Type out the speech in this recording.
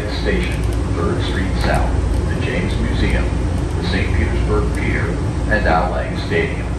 next station, 3rd Street South, the James Museum, the St. Petersburg Pier, and Al Stadium.